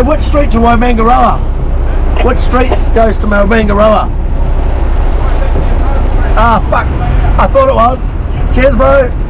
Hey, which street to Waimangaroa? Which street goes to Waimangaroa? Ah, fuck. I thought it was. Cheers, bro.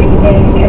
Great.